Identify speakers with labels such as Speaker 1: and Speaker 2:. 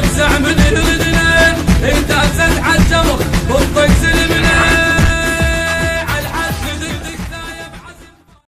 Speaker 1: بزعم ذي